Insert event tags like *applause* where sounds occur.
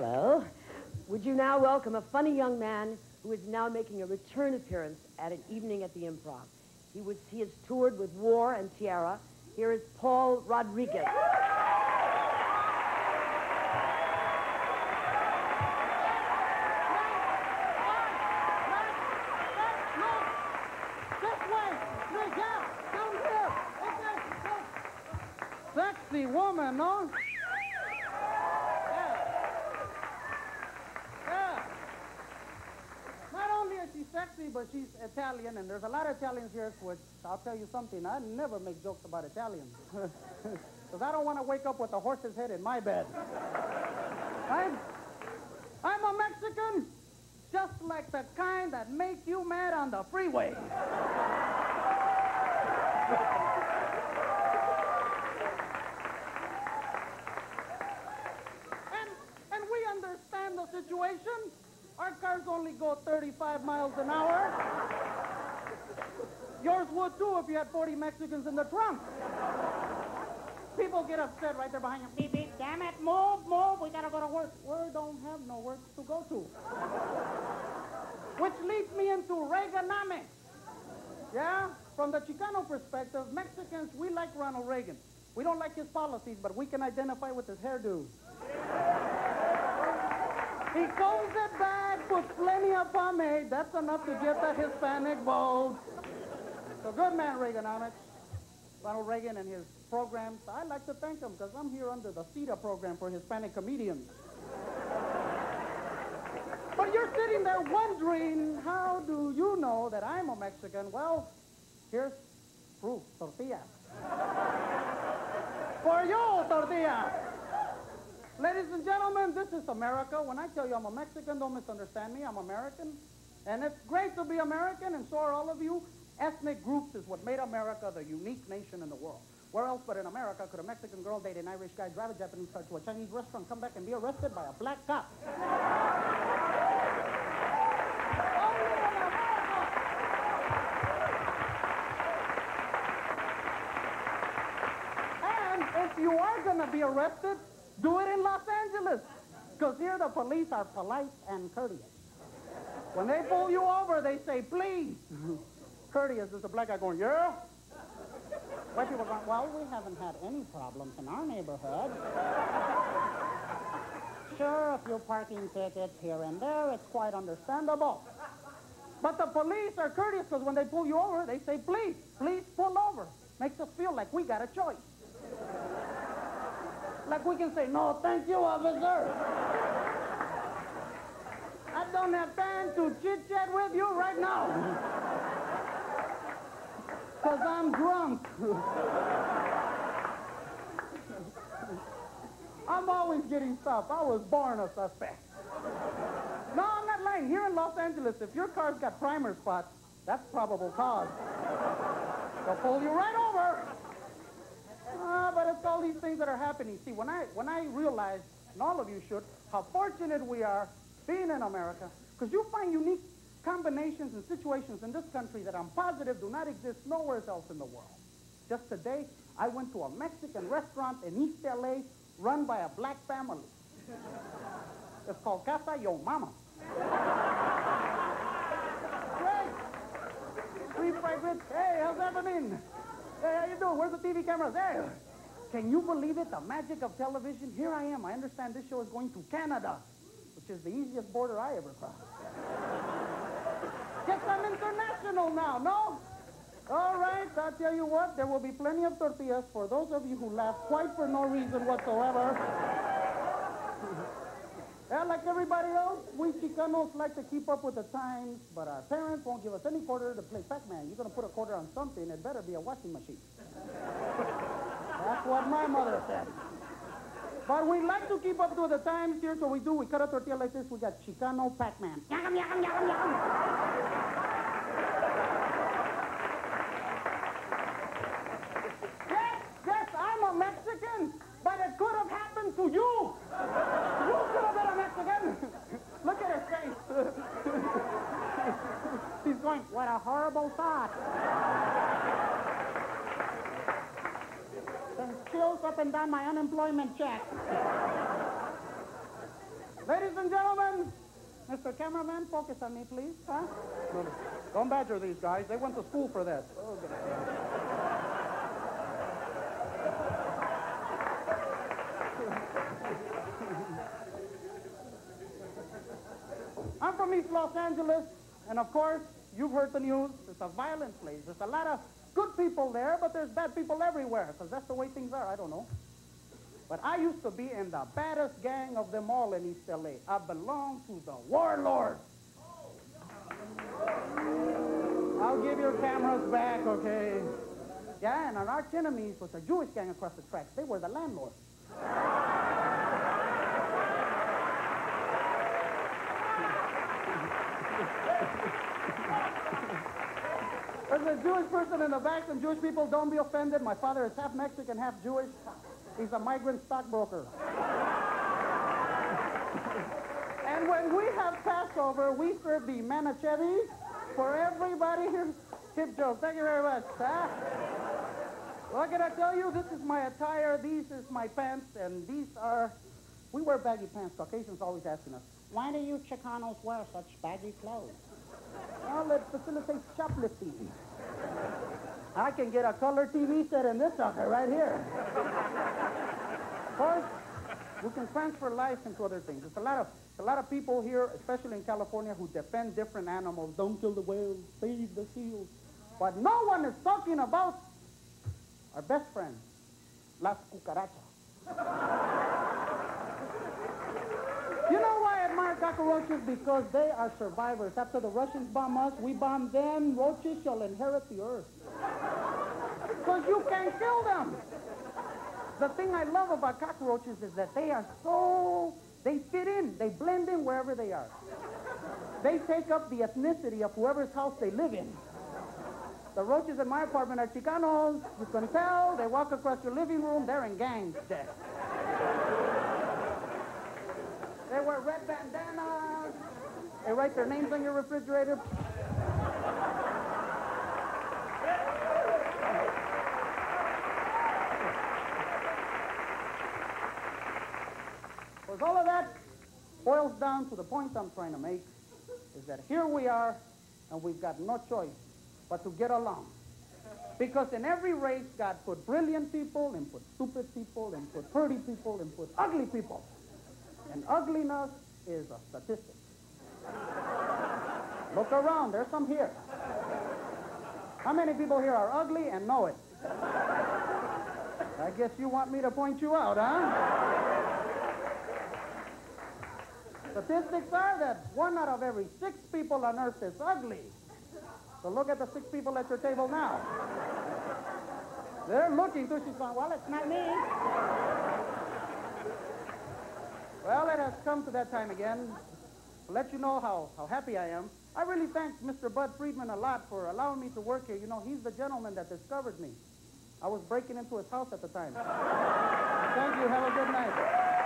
Hello. Would you now welcome a funny young man who is now making a return appearance at an evening at the Improv? He was he has toured with War and Tierra. Here is Paul Rodriguez. Sexy woman, no? Yeah. Yeah. Not sexy, but she's Italian, and there's a lot of Italians here, which I'll tell you something, I never make jokes about Italians. *laughs* Because I don't want to wake up with a horse's head in my bed. I'm, I'm a Mexican, just like the kind that make you mad on the freeway. And, and we understand the situation. Our cars only go 35 miles an hour. Yours would too if you had 40 Mexicans in the trunk. People get upset right there behind you. Beep, beep, damn it, move, move, we gotta go to work. We don't have no work to go to. Which leads me into Reaganomics. Yeah? From the Chicano perspective, Mexicans, we like Ronald Reagan. We don't like his policies, but we can identify with his hairdo. He combs it back, plenty of pomade. That's enough to get that Hispanic vote. So good man, Reaganomics. Ronald Reagan and his programs. I'd like to thank him because I'm here under the CETA program for Hispanic comedians. But you're sitting there wondering, how do you know that I'm a Mexican? Well, here's proof, tortilla. For you, tortillas. Ladies and gentlemen, this is America. When I tell you I'm a Mexican, don't misunderstand me. I'm American. And it's great to be American, and so are all of you. Ethnic groups is what made America the unique nation in the world. Where else but in America could a Mexican girl date an Irish guy, drive a Japanese car to a Chinese restaurant, come back and be arrested by a black cop? *laughs* And if you are going to be arrested, do it in Los Angeles. Because here the police are polite and courteous. When they pull you over, they say, please. *laughs* courteous is the black guy going, yeah? White people going, well, we haven't had any problems in our neighborhood. *laughs* sure, a few parking tickets here and there, it's quite understandable. But the police are courteous because when they pull you over, they say, please, please pull over. Makes us feel like we got a choice. Like we can say, no, thank you, officer. I don't have time to chit-chat with you right now. Because I'm drunk. I'm always getting stopped. I was born a suspect. No, I'm not lying. Here in Los Angeles, if your car's got primer spots, that's probable cause. They'll pull you right over. It's all these things that are happening. See, when I when I realized, and all of you should, how fortunate we are being in America, because you find unique combinations and situations in this country that I'm positive do not exist nowhere else in the world. Just today, I went to a Mexican restaurant in East LA run by a black family. *laughs* It's called Casa Yo Mama. Great. Three fried ribs. Hey, how's happening? Hey, how you doing? Where's the TV cameras? Hey. Can you believe it? The magic of television. Here I am. I understand this show is going to Canada, which is the easiest border I ever crossed. Guess I'm international now, no? All right, I'll tell you what, there will be plenty of tortillas for those of you who laugh quite for no reason whatsoever. *laughs* yeah, like everybody else, we Chicanos like to keep up with the times, but our parents won't give us any quarter to play Pac-Man. You're going to put a quarter on something, it better be a washing machine. *laughs* That's what my mother said. But we like to keep up to the times here, so we do. We cut a tortilla like this. We got Chicano Pac-Man. Yakam, yakam, yakam, yakam. Yes, yes, I'm a Mexican, but it could have happened to you. You could have been a Mexican. *laughs* Look at his face. *laughs* He's going, what a horrible thought. Sends up and down my unemployment check. Ladies and gentlemen, Mr. Cameraman, focus on me, please. Huh? Don't badger these guys. They went to school for this. I'm from East Los Angeles, and of course, you've heard the news. It's a violent place. There's a lot of good people there, but there's bad people everywhere, because that's the way things are. I don't know. But I used to be in the baddest gang of them all in East LA. I belong to the warlords. I'll give your cameras back, okay? Yeah, and our arch enemies was a Jewish gang across the tracks. They were the landlords. There's a Jewish person in the back. Some Jewish people, don't be offended. My father is half Mexican, half Jewish. He's a migrant stockbroker. *laughs* and when we have Passover, we serve the manichetti for everybody. Tip joke. Thank you very much. Huh? What can I tell you? This is my attire. These is my pants, and these are. We wear baggy pants. Caucasians always asking us, why do you Chicanos wear such baggy clothes? Well, it facilitates shoplifting. I can get a color TV set in this sucker right here. Of course, we can transfer life into other things. There's a lot of a lot of people here, especially in California, who defend different animals. Don't kill the whales, save the seals. But no one is talking about our best friend, Las Cucarachas. *laughs* You know why I admire cockroaches? Because they are survivors. After the Russians bomb us, we bomb them. Roaches shall inherit the earth. Because you can't kill them. The thing I love about cockroaches is that they are so, they fit in. They blend in wherever they are. They take up the ethnicity of whoever's house they live in. The roaches in my apartment are Chicanos. You can tell. They walk across your living room. They're in gangs. They wear red bandanas. They write their names on your refrigerator. Because all of that boils down to the point I'm trying to make, is that here we are, and we've got no choice but to get along. Because in every race, God put brilliant people, and put stupid people, and put pretty people, and put ugly people. And ugliness is a statistic. *laughs* Look around, there's some here. How many people here are ugly and know it? I guess you want me to point you out, huh? Statistics are that one out of every six people on earth is ugly. So look at the six people at your table now. They're looking too. She's going, well, it's not me. Well, it has come to that time again. To let you know how, how happy I am, I really thank Mr. Bud Friedman a lot for allowing me to work here. You know, he's the gentleman that discovered me. I was breaking into his house at the time. thank you. Have a good night.